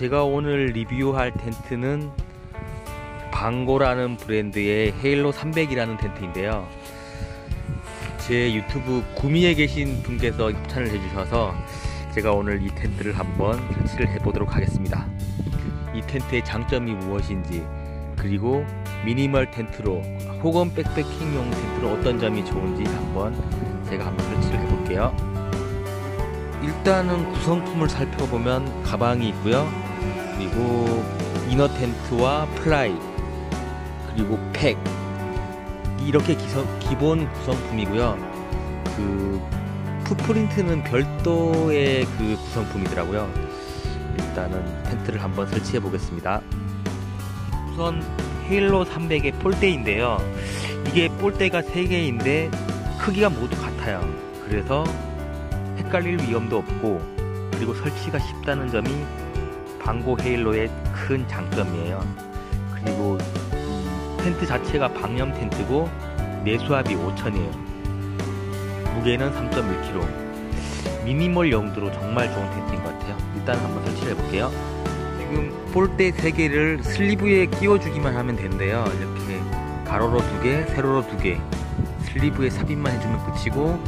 제가 오늘 리뷰할 텐트는 방고라는 브랜드의 헤일로 300이라는 텐트인데요. 제 유튜브 구미에 계신 분께서 협찬을 해주셔서 제가 오늘 이 텐트를 한번 설치를 해보도록 하겠습니다. 이 텐트의 장점이 무엇인지 그리고 미니멀 텐트로 혹은 백패킹용 텐트로 어떤 점이 좋은지 한번 제가 한번 설치를 해볼게요. 일단은 구성품을 살펴보면 가방이 있고요. 그리고 inner 텐트와 플라이 그리고 팩 이렇게 기성, 기본 구성품이고요. 그 footprint는 별도의 그 구성품이더라고요. 일단은 텐트를 한번 설치해 보겠습니다. 우선 헤일로 300의 폴대인데요. 이게 폴대가 3개인데 크기가 모두 같아요. 그래서 헷갈릴 위험도 없고 그리고 설치가 쉽다는 점이 방고 헤일로의 큰 장점이에요. 그리고 텐트 자체가 방염 텐트고 내수압이 5천이에요. 무게는 3.1kg. 미니멀 용도로 정말 좋은 텐트인 것 같아요. 일단 한번 설치를 해볼게요. 지금 볼대 3개를 슬리브에 끼워주기만 하면 되는데요. 이렇게 가로로 2개, 세로로 2개 슬리브에 삽입만 해주면 끝이고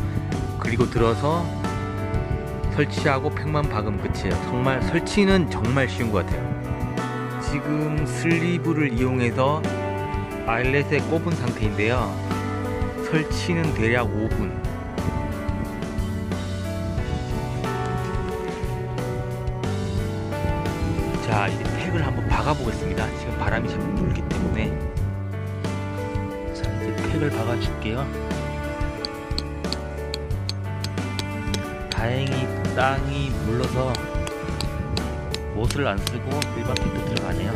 그리고 들어서 설치하고 팩만 박으면 끝이에요. 정말 설치는 정말 쉬운 것 같아요. 지금 슬리브를 이용해서 아일렛에 꼽은 상태인데요. 설치는 대략 5분. 자, 이제 팩을 한번 박아 보겠습니다. 지금 바람이 자꾸 불기 때문에. 자, 이제 팩을 박아 줄게요. 다행히 땅이 물러서 못을 안 쓰고 일반 팩도 들어가네요.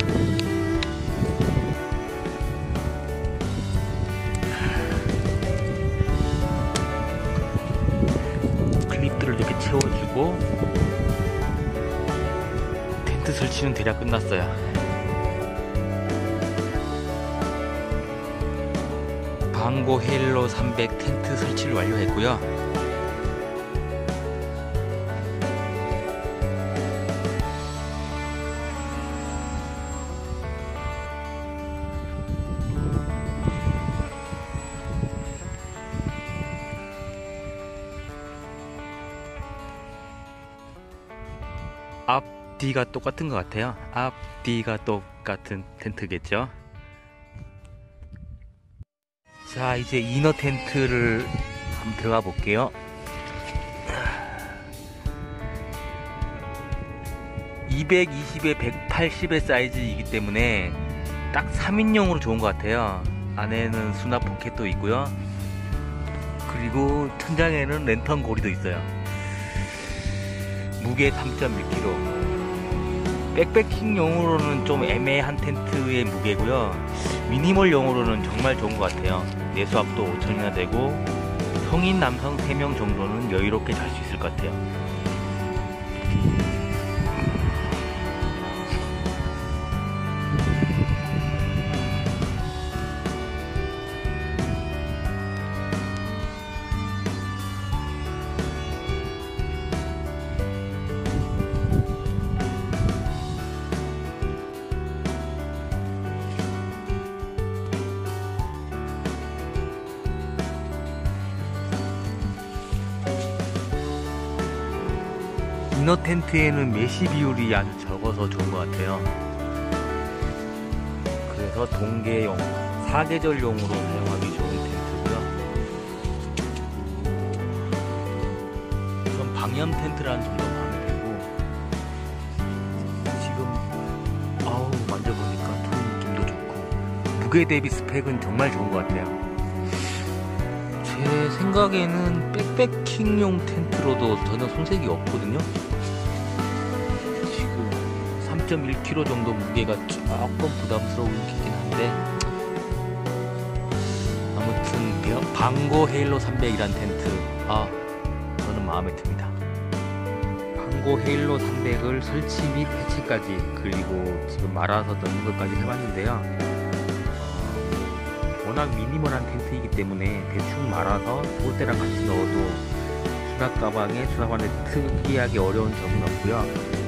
클립들을 이렇게 채워주고 텐트 설치는 대략 끝났어요. 방고 헬로 300 텐트 설치를 완료했고요. 앞뒤가 똑같은 것 같아요. 앞뒤가 똑같은 텐트겠죠. 자, 이제 이너 텐트를 한번 들어가 볼게요. 220에 180의 사이즈이기 때문에 딱 3인용으로 좋은 것 같아요. 안에는 수납 포켓도 있고요. 그리고 천장에는 랜턴 고리도 있어요. 무게 3.1kg. 백패킹용으로는 좀 애매한 텐트의 무게고요. 미니멀용으로는 정말 좋은 것 같아요. 내수압도 5천이나 되고 성인 남성 3명 정도는 여유롭게 잘 수 있을 것 같아요. 이너 텐트에는 메시 비율이 아주 적어서 좋은 것 같아요. 그래서 동계용, 사계절용으로 사용하기 좋은 텐트고요. 우선 방염 텐트라는 점도 마음에 들고 지금 아우 만져보니까 톤 느낌도 좋고 무게 대비 스펙은 정말 좋은 것 같아요. 제 생각에는 백패킹용 텐트로도 전혀 손색이 없거든요. 지금 3.1kg 정도 무게가 조금 부담스러운 기긴 한데 아무튼 방고 헤일로 300이란 텐트 아 저는 마음에 듭니다. 방고 헤일로 300을 설치 및 해체까지 그리고 지금 말아서 넣는 것까지 해봤는데요. 워낙 미니멀한 텐트이기 때문에 대충 말아서 볼대랑 같이 넣어도 수납 가방에 수납하는데 특이하게 어려운 점은 없고요.